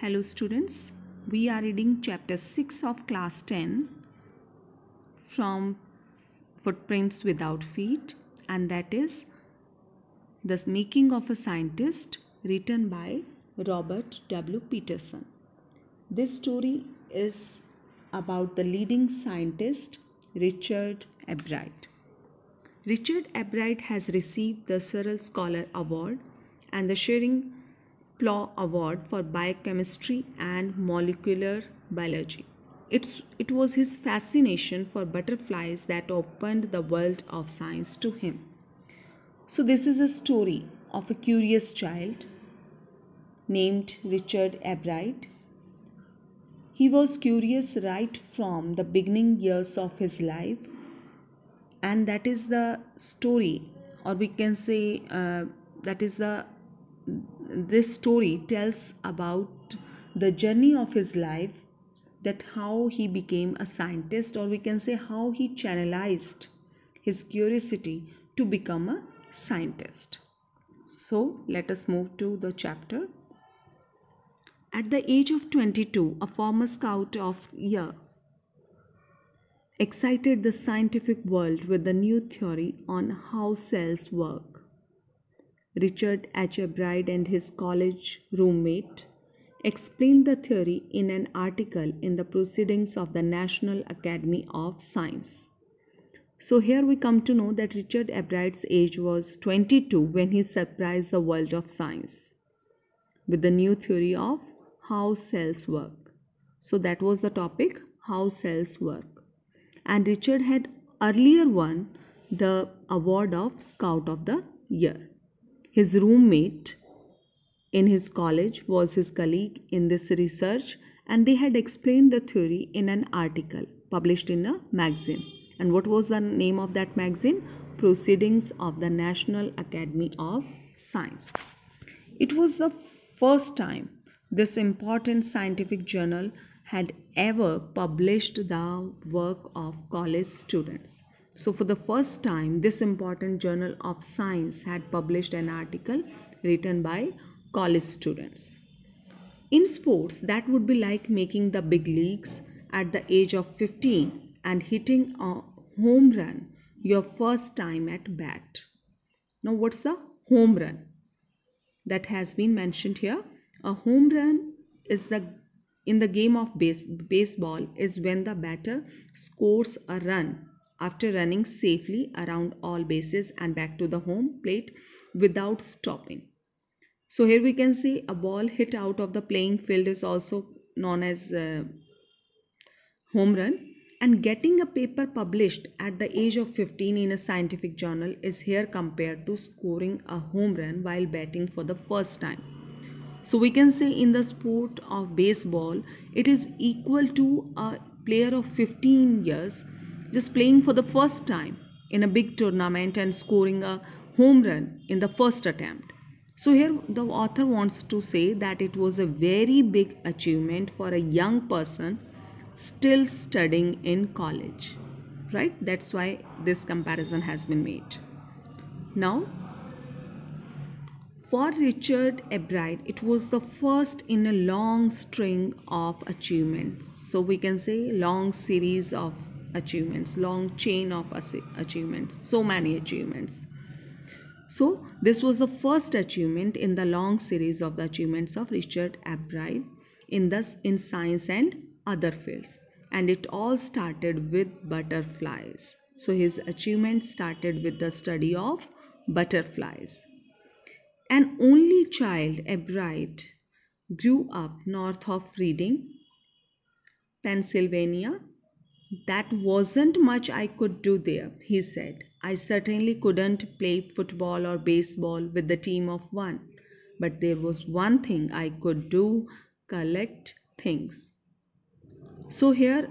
Hello students, we are reading chapter 6 of class 10 from Footprints Without Feet and that is The Making of a Scientist written by Robert W. Peterson. This story is about the leading scientist Richard Ebright. Richard Ebright has received the Searle Scholar Award and the Schering Plough Award for Biochemistry and Molecular Biology. It's, it was his fascination for butterflies that opened the world of science to him. So, this is a story of a curious child named Richard Ebright. He was curious right from the beginning years of his life, and that is the story, or we can say uh, that is the this story tells about the journey of his life that how he became a scientist or we can say how he channelized his curiosity to become a scientist. So let us move to the chapter. At the age of 22 a former scout of year excited the scientific world with a new theory on how cells work Richard. Ebright and his college roommate explained the theory in an article in the Proceedings of the National Academy of Science. So here we come to know that Richard Ebright's age was 22 when he surprised the world of science with the new theory of how cells work. So that was the topic how cells work. And Richard had earlier won the award of Scout of the Year. His roommate in his college was his colleague in this research, and they had explained the theory in an article published in a magazine. And what was the name of that magazine? Proceedings of the National Academy of Science. It was the first time this important scientific journal had ever published the work of college students. So, for the first time, this important journal of science had published an article written by college students. In sports, that would be like making the big leagues at the age of 15 and hitting a home run your first time at bat. Now, what's the home run? That has been mentioned here. A home run is the in the game of base, baseball is when the batter scores a run after running safely around all bases and back to the home plate without stopping. So here we can see a ball hit out of the playing field is also known as uh, home run and getting a paper published at the age of 15 in a scientific journal is here compared to scoring a home run while batting for the first time. So we can say in the sport of baseball it is equal to a player of 15 years just playing for the first time in a big tournament and scoring a home run in the first attempt. So, here the author wants to say that it was a very big achievement for a young person still studying in college, right? That's why this comparison has been made. Now, for Richard Ebright, it was the first in a long string of achievements. So, we can say long series of achievements long chain of achievements so many achievements. So this was the first achievement in the long series of the achievements of richard Ebright in the in science and other fields. And it all started with butterflies. So his achievement started with the study of butterflies. An only child Ebright grew up north of reading pennsylvania that wasn't much I could do there, he said. I certainly couldn't play football or baseball with the team of one, but there was one thing I could do collect things. So here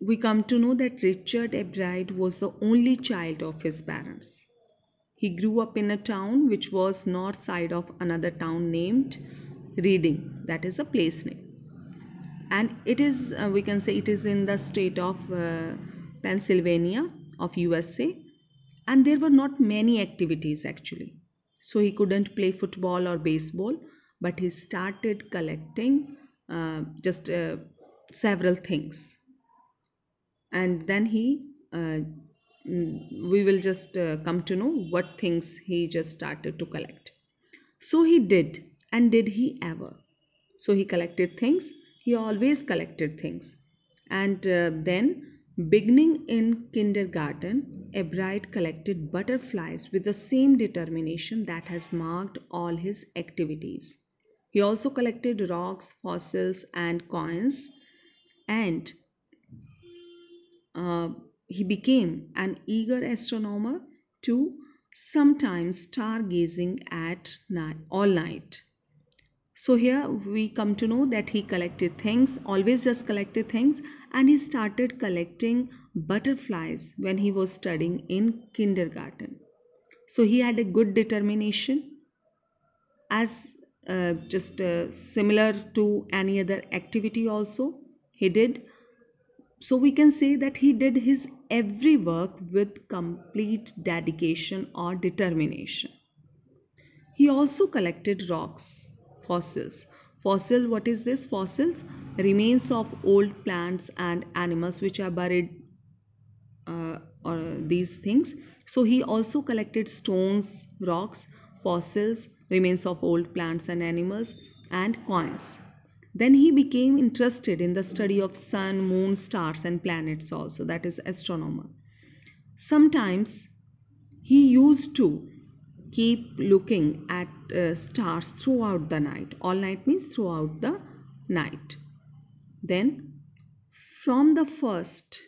we come to know that Richard Ebright was the only child of his parents. He grew up in a town which was north side of another town named Reading, that is a place name and it is uh, we can say it is in the state of uh, Pennsylvania of USA and there were not many activities actually. So he couldn't play football or baseball but he started collecting uh, just uh, several things. And then he uh, mm, we will just uh, come to know what things he just started to collect. So he did. And did he ever. So he collected things he always collected things. And uh, then beginning in kindergarten Ebright collected butterflies with the same determination that has marked all his activities. He also collected rocks fossils and coins. And uh, he became an eager astronomer to sometimes stargazing at night all night so here we come to know that he collected things always just collected things and he started collecting butterflies when he was studying in kindergarten. So he had a good determination as uh, just uh, similar to any other activity also he did. So we can say that he did his every work with complete dedication or determination. He also collected rocks, fossils. Fossil, what is this? Fossils, remains of old plants and animals which are buried uh, or these things. So he also collected stones, rocks, fossils, remains of old plants and animals, and coins. Then he became interested in the study of sun, moon, stars, and planets also, that is, astronomer. Sometimes he used to keep looking at uh, stars throughout the night. All night means throughout the night. Then, from the first,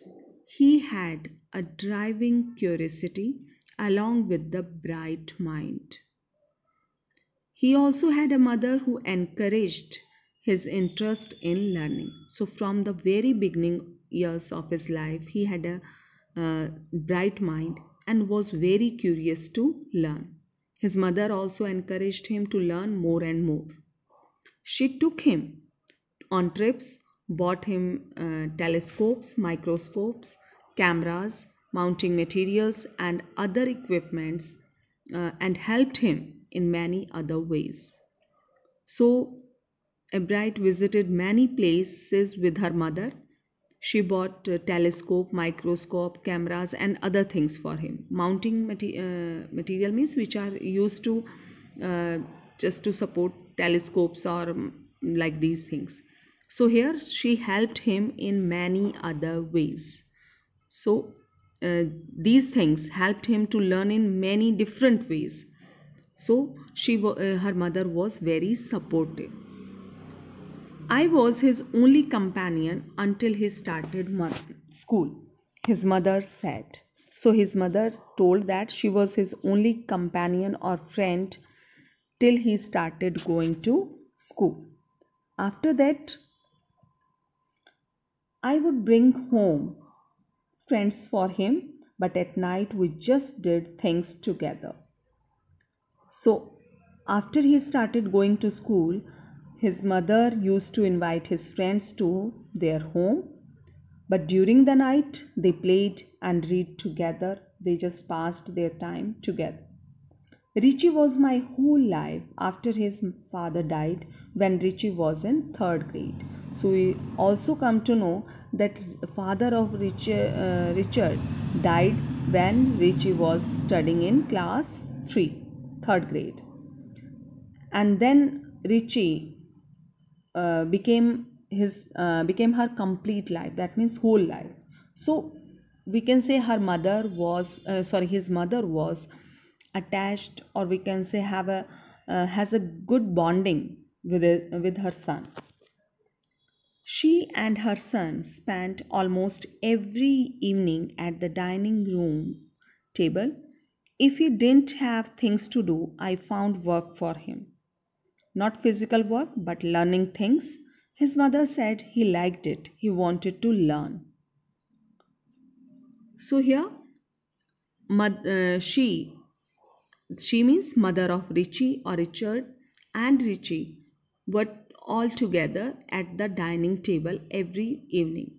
he had a driving curiosity along with the bright mind. He also had a mother who encouraged his interest in learning. So, from the very beginning years of his life, he had a uh, bright mind and was very curious to learn. His mother also encouraged him to learn more and more. She took him on trips, bought him uh, telescopes, microscopes, cameras, mounting materials, and other equipments, uh, and helped him in many other ways. So, Ebright visited many places with her mother. She bought telescope, microscope, cameras, and other things for him. Mounting mate- uh, material means which are used to uh, just to support telescopes or um, like these things. So here she helped him in many other ways. So uh, these things helped him to learn in many different ways. So she, uh, her mother was very supportive. I was his only companion until he started school, his mother said. So his mother told that she was his only companion or friend till he started going to school. After that, I would bring home friends for him, but at night we just did things together. So, after he started going to school, his mother used to invite his friends to their home, but during the night they played and read together. They just passed their time together. Richie was my whole life after his father died when Richie was in third grade. So we also come to know that father of Richard, uh, Richard died when Richie was studying in class 3, third grade. And then Richie uh, became his uh, became her complete life. That means whole life. So we can say her mother was uh, sorry his mother was attached or we can say have a uh, has a good bonding with it, with her son. She and her son spent almost every evening at the dining room table. If he didn't have things to do i found work for him not physical work, but learning things. His mother said he liked it, he wanted to learn. So here, uh, she, she means mother of Richie or Richard and Richie were all together at the dining table every evening.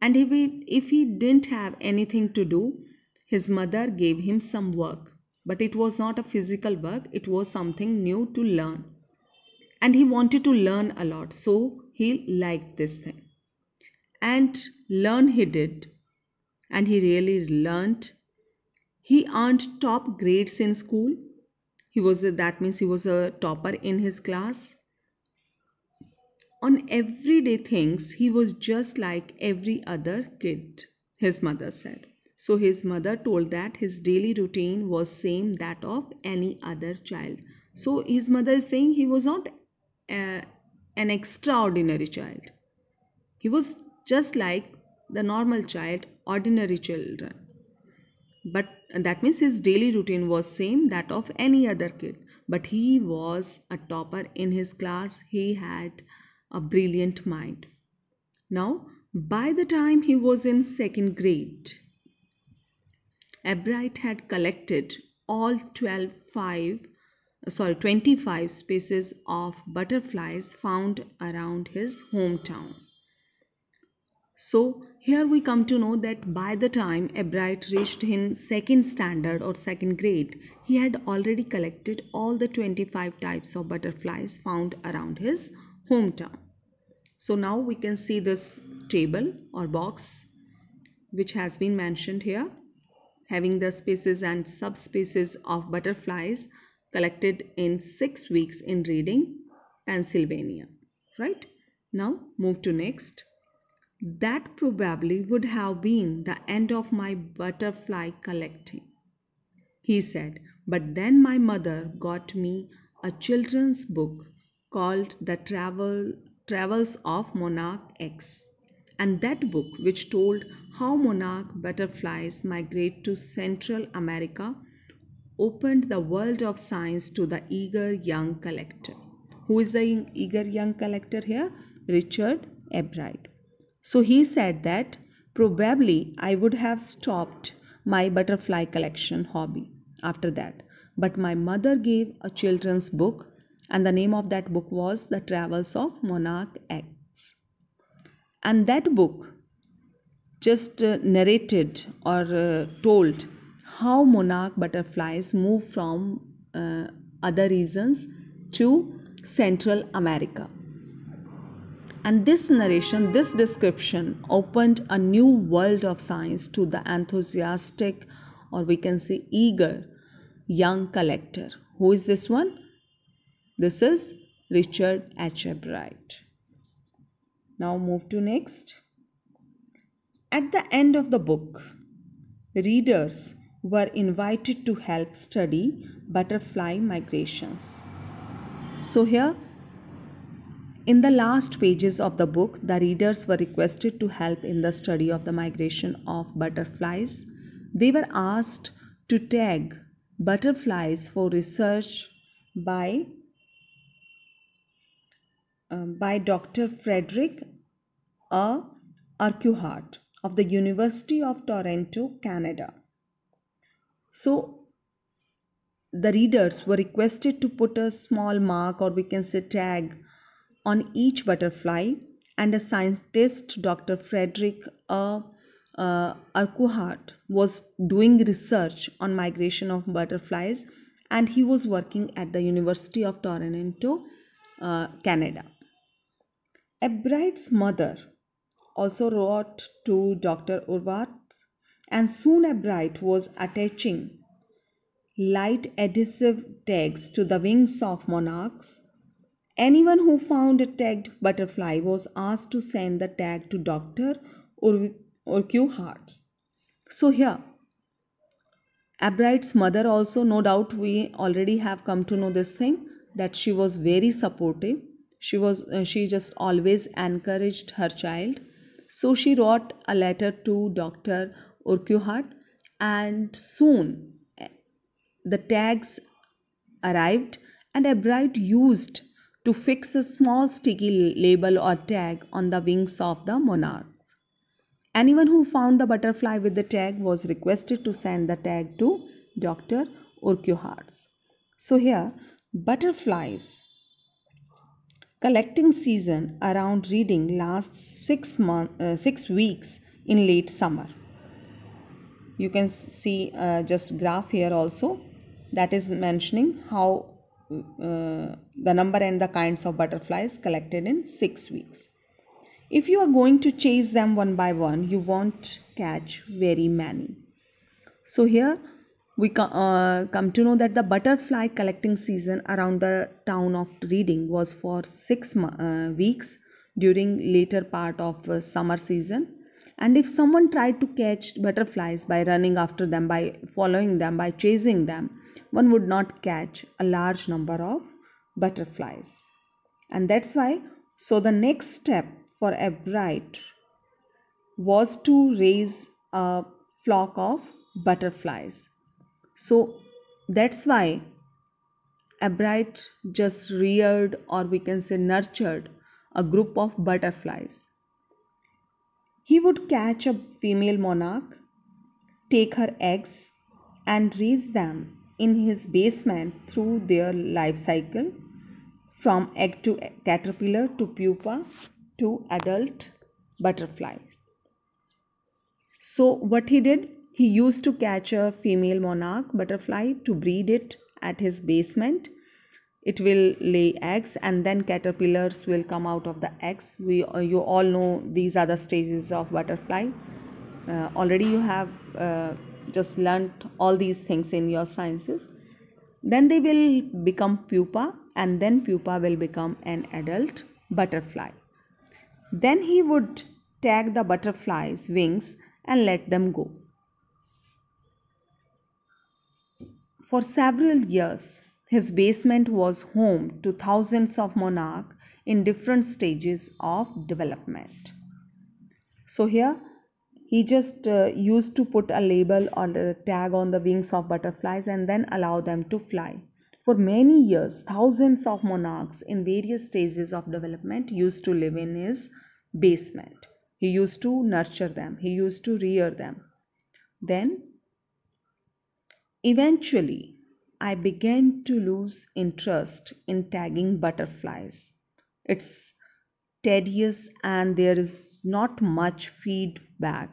And if he, if he didn't have anything to do, his mother gave him some work but it was not a physical work, it was something new to learn. and he wanted to learn a lot so he liked this thing. And learn he did and he really learned. He earned top grades in school. He was a, that means he was a topper in his class. On everyday things he was just like every other kid his mother said so his mother told that his daily routine was same that of any other child. So his mother is saying he was not uh, an extraordinary child. He was just like the normal child ordinary children. But that means his daily routine was same that of any other kid. But he was a topper in his class. He had a brilliant mind. Now by the time he was in second grade Ebright had collected all 12 five, uh, sorry 25 species of butterflies found around his hometown so here we come to know that by the time Ebright reached in second standard or second grade, he had already collected all the 25 types of butterflies found around his hometown. So now we can see this table or box which has been mentioned here having the species and subspecies of butterflies collected in 6 weeks in Reading, Pennsylvania. Right? Now move to next. That probably would have been the end of my butterfly collecting. He said, but then my mother got me a children's book called The Travel, Travels of Monarch X. And that book, which told how monarch butterflies migrate to Central America, opened the world of science to the eager young collector. Who is the eager young collector here? Richard Ebright. So he said that probably I would have stopped my butterfly collection hobby after that. But my mother gave a children's book, and the name of that book was The Travels of Monarch X. And that book just uh, narrated or uh, told how monarch butterflies move from uh, other regions to Central America. And this narration, this description opened a new world of science to the enthusiastic, or we can say eager, young collector. Who is this one? This is Richard H. Bright. Now move to next. At the end of the book, readers were invited to help study butterfly migrations. So here in the last pages of the book, the readers were requested to help in the study of the migration of butterflies. They were asked to tag butterflies for research by um, by Dr. Frederick A. Urquhart of the University of Toronto, Canada. So the readers were requested to put a small mark or we can say tag on each butterfly and a scientist dr frederick uh, uh, was doing research on migration of butterflies and he was working at the university of toronto uh, canada Ebright's mother also wrote to Dr. Urquhart, and soon Ebright was attaching light adhesive tags to the wings of monarchs Anyone who found a tagged butterfly was asked to send the tag to Dr. Urquhart. So here, Ebright's mother also, no doubt we already have come to know this thing, that she was very supportive. She was, uh, she just always encouraged her child. So she wrote a letter to Dr. Urquhart and soon eh, the tags arrived and Ebright used to fix a small sticky label or tag on the wings of the monarchs. Anyone who found the butterfly with the tag was requested to send the tag to Dr. Urquhart. So here, butterflies collecting season around reading lasts six month, uh, six weeks in late summer. You can see uh, just graph here also that is mentioning how uh, the number and the kinds of butterflies collected in 6 weeks. If you are going to chase them one by one, you won't catch very many. So here we uh, come to know that the butterfly collecting season around the town of Reading was for 6 uh, weeks during later part of uh, summer season and if someone tried to catch butterflies by running after them, by following them, by chasing them, one would not catch a large number of butterflies. And that's why, so the next step for Ebright was to raise a flock of butterflies. So that's why Ebright just reared, or we can say nurtured, a group of butterflies he would catch a female monarch, take her eggs, and raise them in his basement through their life cycle from egg to caterpillar to pupa to adult butterfly. So, what he did, he used to catch a female monarch butterfly to breed it at his basement. It will lay eggs and then caterpillars will come out of the eggs. We uh, you all know these are the stages of butterfly. Uh, already you have uh, just learnt all these things in your sciences. Then they will become pupa and then pupa will become an adult butterfly. Then he would tag the butterfly's wings and let them go for several years his basement was home to thousands of monarchs in different stages of development. So here he just uh, used to put a label or a tag on the wings of butterflies and then allow them to fly. For many years, thousands of monarchs in various stages of development used to live in his basement. He used to nurture them, he used to rear them. Then, eventually, I began to lose interest in tagging butterflies. It's tedious and there is not much feedback.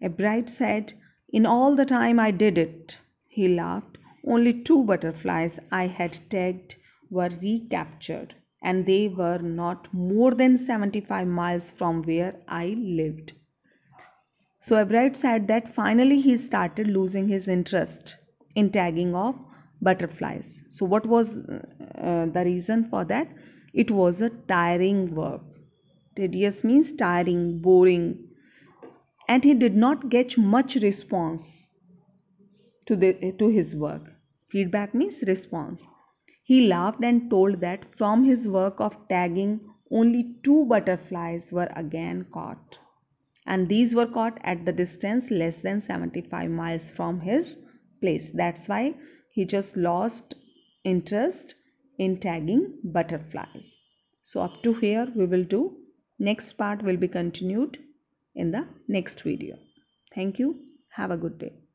Ebright said, In all the time I did it, he laughed, only two butterflies I had tagged were recaptured and they were not more than 75 miles from where I lived. So Ebright said that finally he started losing his interest in tagging of butterflies. So, what was uh, the reason for that? It was a tiring work. Tedious means tiring, boring, and he did not get much response to, the, to his work. Feedback means response. He laughed and told that from his work of tagging, only two butterflies were again caught. And these were caught at the distance less than 75 miles from his place. That's why he just lost interest in tagging butterflies. So up to here we will do. Next part will be continued in the next video. Thank you. Have a good day.